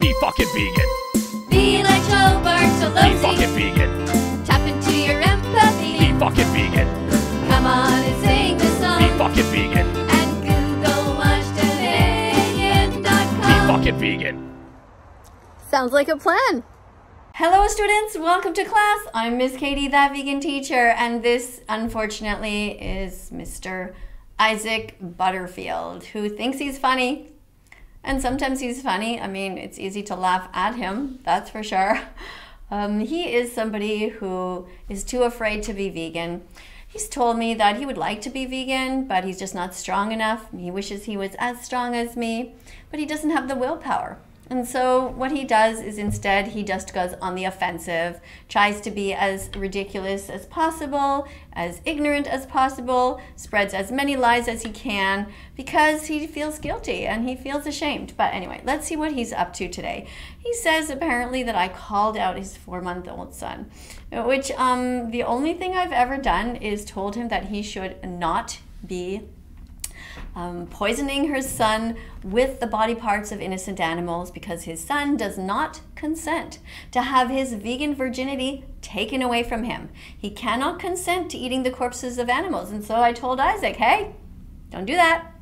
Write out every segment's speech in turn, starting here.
Be fucking vegan. Be like Joe Be fucking vegan. Tap into your empathy. Be fucking vegan. Come on and sing the song. Be fucking vegan. And Google watch Be fucking vegan. Sounds like a plan. Hello, students. Welcome to class. I'm Miss Kadie, that vegan teacher, and this, unfortunately, is Mr. Isaac Butterfield, who thinks he's funny. And sometimes he's funny. I mean, it's easy to laugh at him, that's for sure. Um, he is somebody who is too afraid to be vegan. He's told me that he would like to be vegan, but he's just not strong enough. He wishes he was as strong as me, but he doesn't have the willpower. And so what he does is instead he just goes on the offensive, tries to be as ridiculous as possible, as ignorant as possible, spreads as many lies as he can because he feels guilty and he feels ashamed. But anyway, let's see what he's up to today. He says apparently that I called out his four-month-old son, which um, the only thing I've ever done is told him that he should not be um, poisoning her son with the body parts of innocent animals because his son does not consent to have his vegan virginity taken away from him. He cannot consent to eating the corpses of animals. And so I told Isaac, hey, don't do that.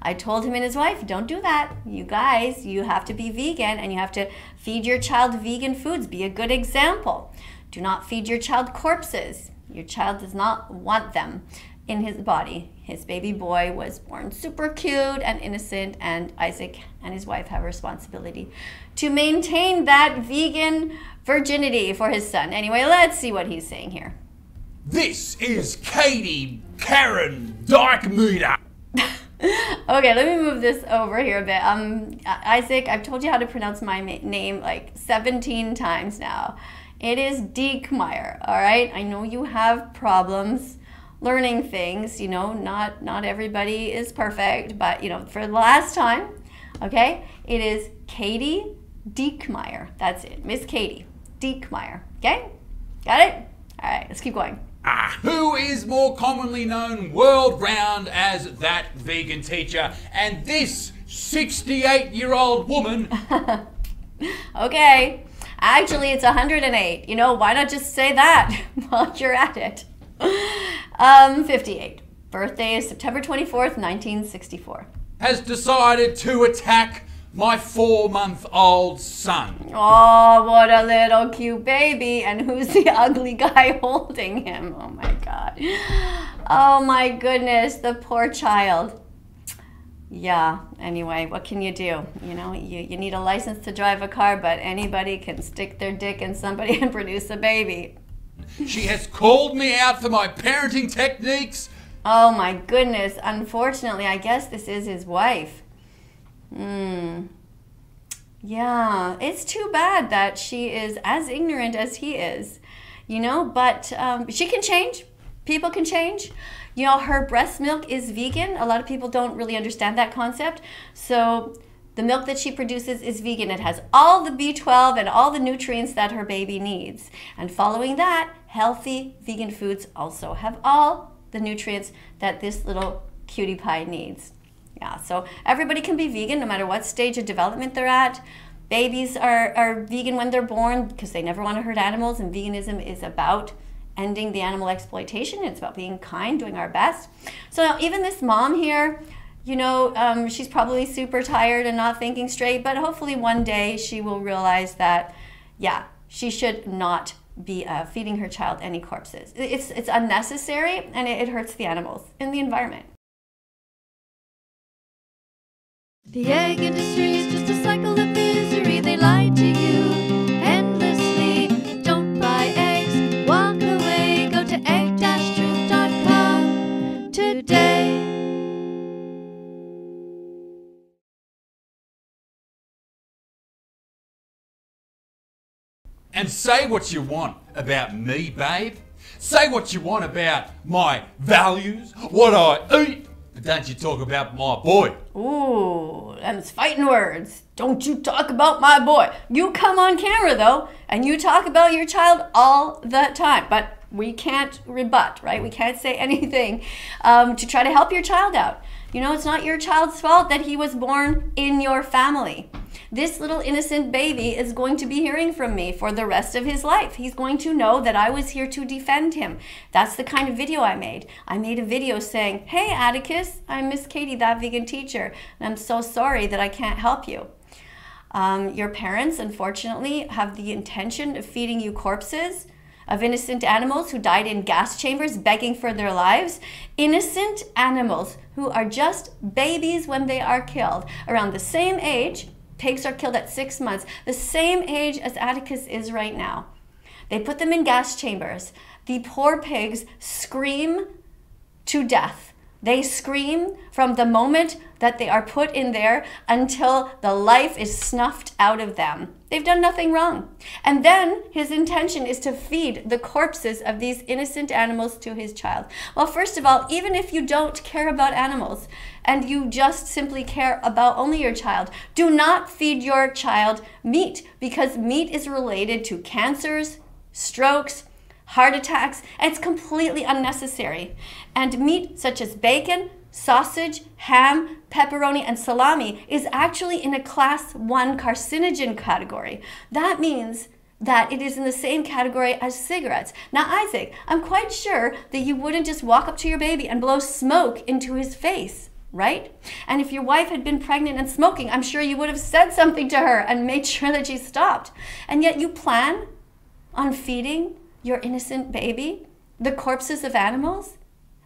I told him and his wife, don't do that. You guys, you have to be vegan and you have to feed your child vegan foods. Be a good example. Do not feed your child corpses. Your child does not want them in his body. His baby boy was born super cute and innocent, and Isaac and his wife have a responsibility to maintain that vegan virginity for his son. Anyway, let's see what he's saying here. This is Kadie Karen Dykemeter. Okay, let me move this over here a bit. Um, Isaac, I've told you how to pronounce my name like 17 times now. It is Diekmeyer, all right? I know you have problems learning things, you know, not not everybody is perfect, but you know, for the last time, okay? It is Kadie Diekmeyer. That's it. Miss Kadie Diekmeyer. Okay? Got it? All right, let's keep going. Ah, who is more commonly known world round as that vegan teacher? And this 68 year old woman. Okay. Actually, it's 108. You know, why not just say that while you're at it? Um, 58. Birthday is September 24th, 1964. has decided to attack my four month old son. Oh, what a little cute baby. And who's the ugly guy holding him? Oh my God. Oh my goodness, the poor child. Yeah, anyway, what can you do? You know, you, you need a license to drive a car, but anybody can stick their dick in somebody and produce a baby. She has called me out for my parenting techniques. Oh my goodness. Unfortunately, I guess this is his wife. Hmm. Yeah, it's too bad that she is as ignorant as he is, you know, but um, she can change. People can change. You know, her breast milk is vegan. A lot of people don't really understand that concept. So, the milk that she produces is vegan. It has all the B12 and all the nutrients that her baby needs. And following that, healthy vegan foods also have all the nutrients that this little cutie pie needs. Yeah, so everybody can be vegan no matter what stage of development they're at. Babies are, are vegan when they're born because they never want to hurt animals, and veganism is about ending the animal exploitation. It's about being kind, doing our best. So now, even this mom here, you know, um, she's probably super tired and not thinking straight, but hopefully one day she will realize that, yeah, she should not be uh, feeding her child any corpses. It's, it's unnecessary and it, it hurts the animals and the environment. The egg industry is just a cycle of misery. They lie to you And say what you want about me, babe. Say what you want about my values, what I eat. But don't you talk about my boy. Ooh, them's fighting words. Don't you talk about my boy. You come on camera though, and you talk about your child all the time. But we can't rebut, right? We can't say anything um, to try to help your child out. You know, it's not your child's fault that he was born in your family. This little innocent baby is going to be hearing from me for the rest of his life. He's going to know that I was here to defend him. That's the kind of video I made. I made a video saying, Hey, Atticus, I'm Miss Kadie, that vegan teacher, and I'm so sorry that I can't help you. Um, your parents, unfortunately, have the intention of feeding you corpses of innocent animals who died in gas chambers begging for their lives. Innocent animals who are just babies when they are killed, around the same age. Pigs are killed at six months, the same age as Atticus is right now. They put them in gas chambers. The poor pigs scream to death. They scream from the moment that they are put in there until the life is snuffed out of them. They've done nothing wrong. And then his intention is to feed the corpses of these innocent animals to his child. Well, first of all, even if you don't care about animals and you just simply care about only your child, do not feed your child meat because meat is related to cancers, strokes, heart attacks, it's completely unnecessary. And meat such as bacon, sausage, ham, pepperoni, and salami is actually in a class 1 carcinogen category. That means that it is in the same category as cigarettes. Now, Isaac, I'm quite sure that you wouldn't just walk up to your baby and blow smoke into his face. Right? And if your wife had been pregnant and smoking, I'm sure you would have said something to her and made sure that she stopped. And yet you plan on feeding your innocent baby the corpses of animals?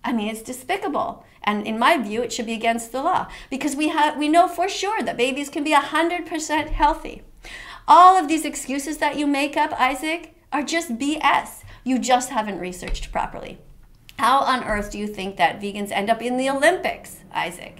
I mean, it's despicable. And in my view, it should be against the law because we have we know for sure that babies can be 100% healthy. All of these excuses that you make up, Isaac, are just BS. You just haven't researched properly. How on earth do you think that vegans end up in the Olympics, Isaac?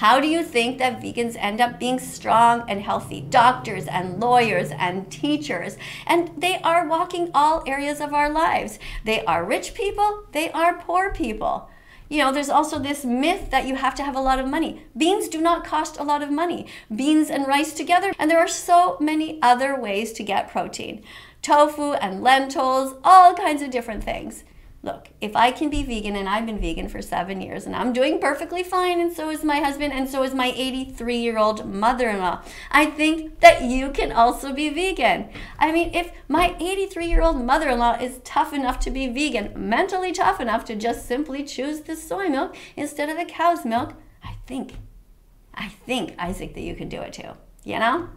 How do you think that vegans end up being strong and healthy? Doctors and lawyers and teachers. And they are walking all areas of our lives. They are rich people, they are poor people. You know, there's also this myth that you have to have a lot of money. Beans do not cost a lot of money. Beans and rice together, and there are so many other ways to get protein. Tofu and lentils, all kinds of different things. Look, if I can be vegan, and I've been vegan for seven years, and I'm doing perfectly fine, and so is my husband, and so is my 83 year old mother in law, I think that you can also be vegan. I mean, if my 83 year old mother in law is tough enough to be vegan, mentally tough enough to just simply choose the soy milk instead of the cow's milk, I think, I think, Isaac, that you can do it too. You know?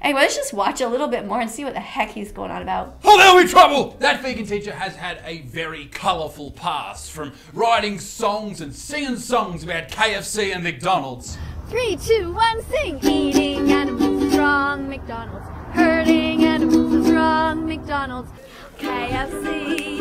Anyway, let's just watch a little bit more and see what the heck he's going on about. Oh, there'll be trouble! That vegan teacher has had a very colourful past, from writing songs and singing songs about KFC and McDonald's. Three, two, one, sing. Eating animals is wrong, McDonald's. Hurting animals is wrong, McDonald's. KFC,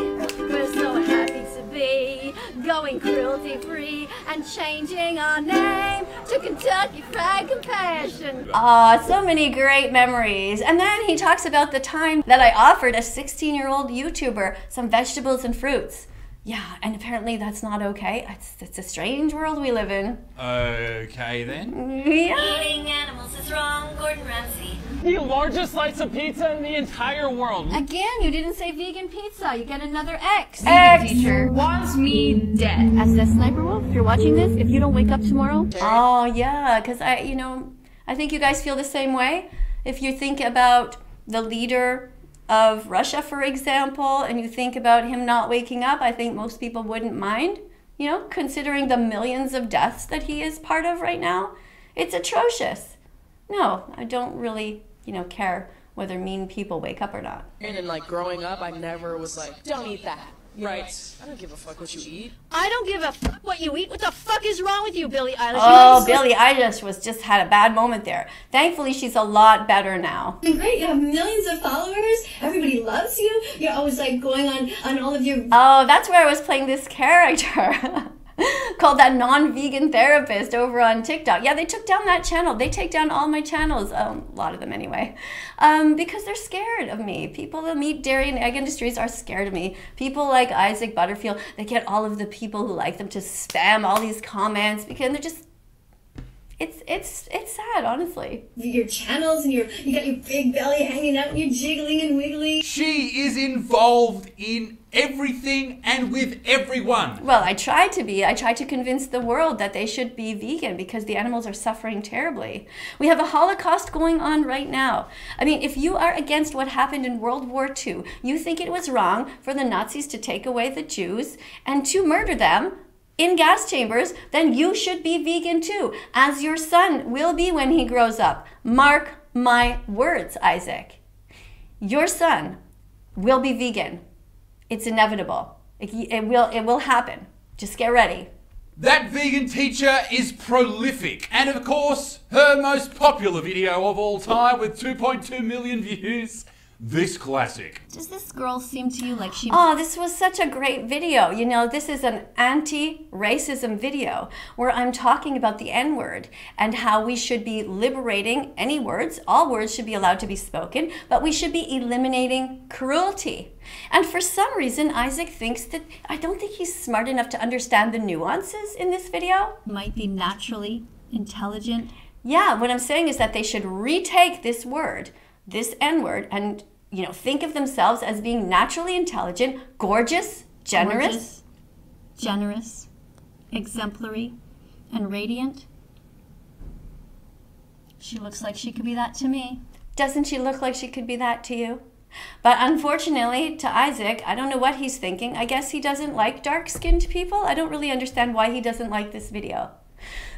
we're so happy to be going cruelty free and changing our name to Kentucky Fried Compassion. Aw, ah, so many great memories. And then he talks about the time that I offered a 16 year old YouTuber some vegetables and fruits. Yeah, and apparently that's not okay. It's, it's a strange world we live in. Okay then. Yeah. Eating animals is wrong, Gordon Ramsay. The largest slice of pizza in the entire world. Again, you didn't say vegan pizza. You get another X. X. teacher wants me dead. SSSniperWolf, if you're watching this, if you don't wake up tomorrow, Oh, yeah, because I, you know, I think you guys feel the same way. If you think about the leader of Russia, for example, and you think about him not waking up, I think most people wouldn't mind, you know, considering the millions of deaths that he is part of right now. It's atrocious. No, I don't really, you know, care whether mean people wake up or not. And then, like growing up, I never was like, don't eat that. Right. I don't give a fuck what you eat. I don't give a fuck what you eat. What the fuck is wrong with you, Billie Eilish? Oh, Billie Eilish was just had a bad moment there. Thankfully, she's a lot better now. great. You have millions of followers. Everybody loves you. You're always like going on on all of your Oh, that's where I was playing this character called that non-vegan therapist over on TikTok. Yeah, they took down that channel. They take down all my channels, um, a lot of them anyway, um, because they're scared of me. People in the meat, dairy, and egg industries are scared of me. People like Isaac Butterfield, they get all of the people who like them to spam all these comments because they're just it's it's it's sad, honestly. your channels and your you got your big belly hanging out and you're jiggling and wiggling. She is involved in everything and with everyone. Well, I try to be. I try to convince the world that they should be vegan because the animals are suffering terribly. We have a Holocaust going on right now. I mean, if you are against what happened in World War II, you think it was wrong for the Nazis to take away the Jews and to murder them in gas chambers, then you should be vegan too, as your son will be when he grows up. Mark my words, Isaac. Your son will be vegan. It's inevitable. It, it will it will happen. Just get ready. That vegan teacher is prolific. And of course, her most popular video of all time with 2.2 million views, this classic. Does this girl seem to you like she Oh, this was such a great video. You know, this is an anti racism video where I'm talking about the N word and how we should be liberating any words. All words should be allowed to be spoken, but we should be eliminating cruelty. And for some reason, Isaac thinks that I don't think he's smart enough to understand the nuances in this video. might be naturally intelligent? Yeah, what I'm saying is that they should retake this word, this N word, and you know, think of themselves as being naturally intelligent, gorgeous, generous. Gorgeous, generous, exemplary, and radiant? She looks like she could be that to me. Doesn't she look like she could be that to you? But unfortunately, to Isaac, I don't know what he's thinking. I guess he doesn't like dark skinned people. I don't really understand why he doesn't like this video.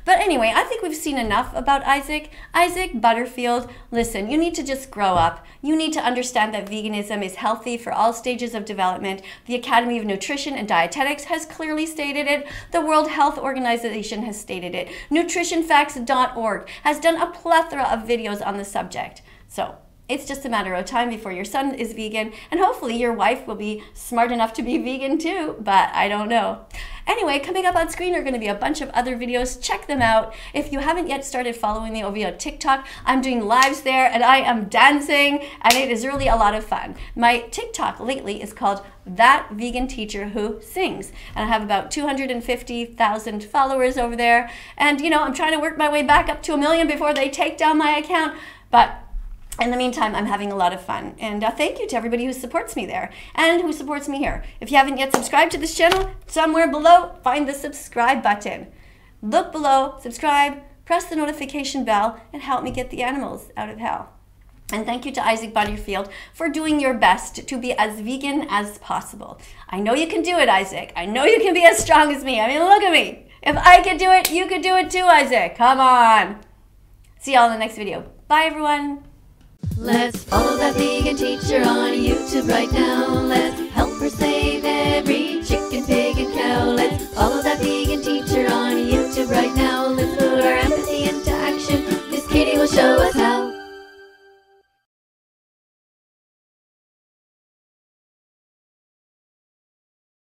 But anyway, I think we've seen enough about Isaac. Isaac Butterfield, listen, you need to just grow up. You need to understand that veganism is healthy for all stages of development. The Academy of Nutrition and Dietetics has clearly stated it. The World Health Organization has stated it. NutritionFacts.org has done a plethora of videos on the subject. So, it's just a matter of time before your son is vegan, and hopefully your wife will be smart enough to be vegan too, but I don't know. Anyway, coming up on screen are going to be a bunch of other videos. Check them out. If you haven't yet started following me over on TikTok, I'm doing lives there and I am dancing, and it is really a lot of fun. My TikTok lately is called That Vegan Teacher Who Sings, and I have about 250,000 followers over there. And you know, I'm trying to work my way back up to a million before they take down my account, but in the meantime, I'm having a lot of fun. And uh, thank you to everybody who supports me there and who supports me here. If you haven't yet subscribed to this channel, somewhere below, find the subscribe button. Look below, subscribe, press the notification bell, and help me get the animals out of hell. And thank you to Isaac Butterfield for doing your best to be as vegan as possible. I know you can do it, Isaac. I know you can be as strong as me. I mean, look at me. If I could do it, you could do it too, Isaac. Come on. See y'all in the next video. Bye, everyone. Let's follow that vegan teacher on YouTube right now. Let's help her save every chicken, pig, and cow. Let's follow that vegan teacher on YouTube right now. Let's put our empathy into action. Miss Kadie will show us